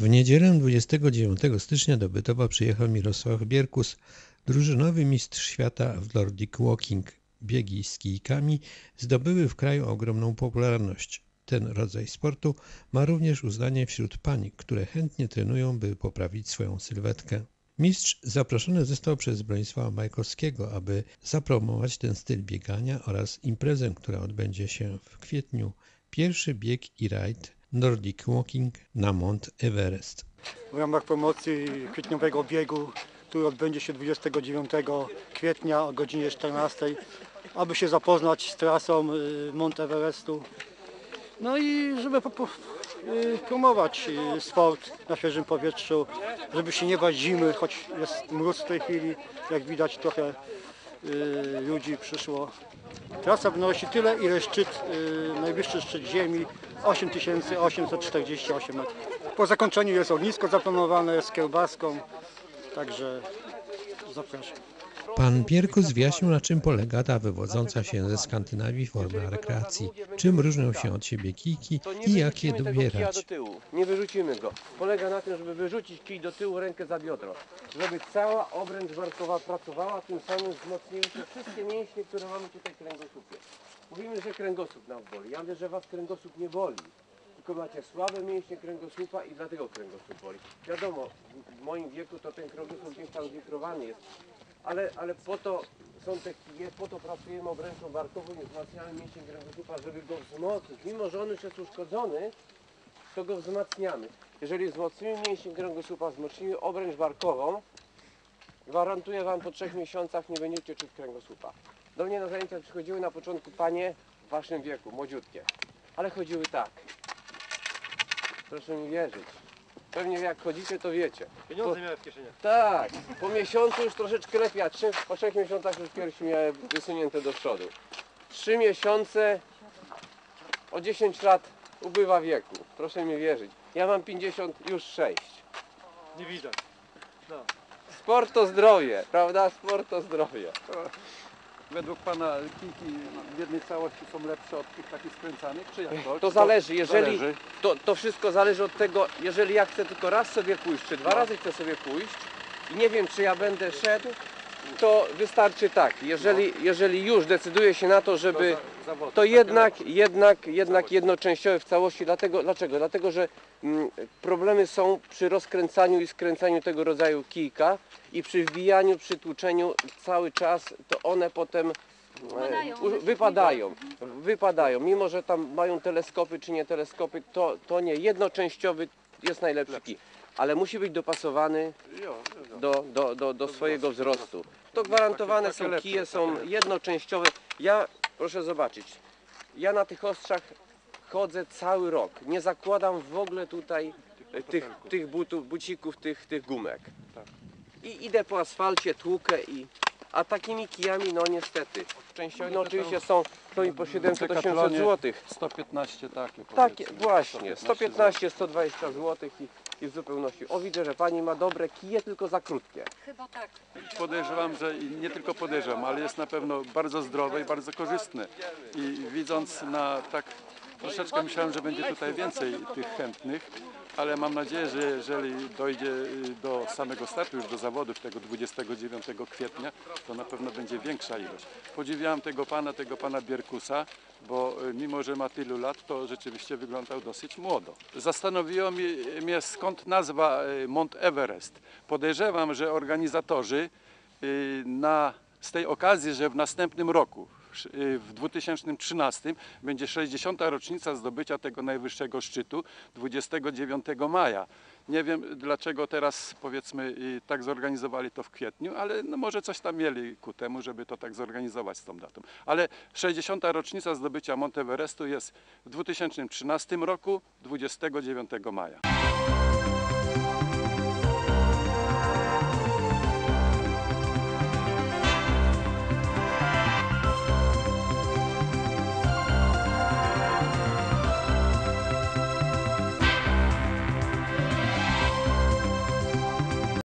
W niedzielę 29 stycznia do Bytowa przyjechał Mirosław Bierkus, drużynowy mistrz świata w Nordic Walking. Biegi z kijkami zdobyły w kraju ogromną popularność. Ten rodzaj sportu ma również uznanie wśród pań, które chętnie trenują, by poprawić swoją sylwetkę. Mistrz zaproszony został przez Bronisława Majkowskiego, aby zapromować ten styl biegania oraz imprezę, która odbędzie się w kwietniu. Pierwszy bieg i rajd Nordic Walking na Mount Everest. w ramach promocji kwietniowego biegu, który odbędzie się 29 kwietnia o godzinie 14, aby się zapoznać z trasą y, Mount Everestu. No i żeby y, promować y, sport na świeżym powietrzu, żeby się nie bać zimy, choć jest mróz w tej chwili, jak widać trochę ludzi przyszło. Trasa wynosi tyle, ile szczyt, y, najwyższy szczyt ziemi 8848 metrów. Po zakończeniu jest ognisko zaplanowane z kiełbaską, także zapraszam. Pan Bierkus wyjaśnił, na czym polega ta wywodząca się ze Skandynawii forma rekreacji, czym różnią się od siebie kijki i jak je dobierać. Nie wyrzucimy go. Polega na tym, żeby wyrzucić kij do tyłu, rękę za biodro. Żeby cała obręcz barkowa pracowała, tym samym wzmocniły się wszystkie mięśnie, które mamy tutaj w kręgosłupie. Mówimy, że kręgosłup nas boli. Ja wiem, że was kręgosłup nie boli. Tylko macie słabe mięśnie kręgosłupa i dlatego kręgosłup boli. Wiadomo, w- w moim wieku to ten kręgosłup gdzieś tam zwikrowany jest. Ale, ale po to są te kije, po to pracujemy obręczą barkową i wzmacniamy mięsień kręgosłupa, żeby go wzmocnić. Mimo, że on już jest uszkodzony, to go wzmacniamy. Jeżeli wzmocnimy mięsień kręgosłupa, wzmocnimy obręcz barkową, gwarantuję Wam po trzech miesiącach nie będziecie czuć kręgosłupa. Do mnie na zajęcia przychodziły na początku panie w Waszym wieku, młodziutkie, ale chodziły tak. Proszę mi wierzyć. Pewnie jak chodzicie, to wiecie. Pieniądze miałem w kieszeniach. Tak, po miesiącu już troszeczkę lepiej, a trzy, po trzech miesiącach już piersi miałem wysunięte do przodu. Trzy miesiące, o 10 lat ubywa wieku, proszę mi wierzyć. Ja mam 50, już 6. Nie widać. Sport to zdrowie, prawda? Sport to zdrowie. Według Pana kijki w jednej całości są lepsze od tych takich skręcanych, czy jak to? To Czy zależy, jeżeli zależy? to, to wszystko zależy od tego, jeżeli ja chcę tylko raz sobie pójść, czy dwa razy chcę sobie pójść i nie wiem, czy ja będę szedł, to wystarczy tak. Jeżeli, jeżeli już decyduję się na to, żeby to jednak, jednak, jednak jednoczęściowe w całości. Dlatego, dlaczego? Dlatego, że mm, problemy są przy rozkręcaniu i skręcaniu tego rodzaju kijka i przy wbijaniu, przy tłuczeniu cały czas, to one potem e, Wypadają, u- wypadają, wypadają. Mimo, że tam mają teleskopy czy nie teleskopy, to, to nie. Jednoczęściowy jest najlepszy kij. Ale musi być dopasowany do, do, do, do swojego wzrostu. To gwarantowane takie są kije, takie są jednoczęściowe. Ja, proszę zobaczyć, ja na tych ostrzach chodzę cały rok. Nie zakładam w ogóle tutaj tych, tych butów, bucików, tych, tych gumek. Tak. I idę po asfalcie, tłukę i... A takimi kijami, no niestety. Częściowo, no oczywiście są, to i po 700-800 Decathlonie zł. 115 takie Takie, powiedzmy. właśnie, 115 115-120 zł i, i w zupełności. O, widzę, że pani ma dobre kije, tylko za krótkie. Chyba tak. Podejrzewam, że nie tylko podejrzewam, ale jest na pewno bardzo zdrowe i bardzo korzystne. I widząc na tak troszeczkę myślałem, że będzie tutaj więcej tych chętnych, ale mam nadzieję, że jeżeli dojdzie y, do samego startu już do zawodów tego 29 kwietnia, to na pewno będzie większa ilość. Podziwiałem tego pana, tego pana Bierkusa, bo y, mimo, że ma tylu lat, to rzeczywiście wyglądał dosyć młodo. Zastanowiło mnie skąd nazwa y, Mount Everest. Podejrzewam, że organizatorzy na, z tej okazji, że w następnym roku, w- y, w 2013 będzie 60. rocznica zdobycia tego najwyższego szczytu 29 maja. Nie wiem dlaczego teraz powiedzmy y, tak zorganizowali to w kwietniu, ale no może coś tam mieli ku temu, żeby to tak zorganizować z tą datą. Ale 60. rocznica zdobycia Monteverestu jest w 2013 roku 29 maja.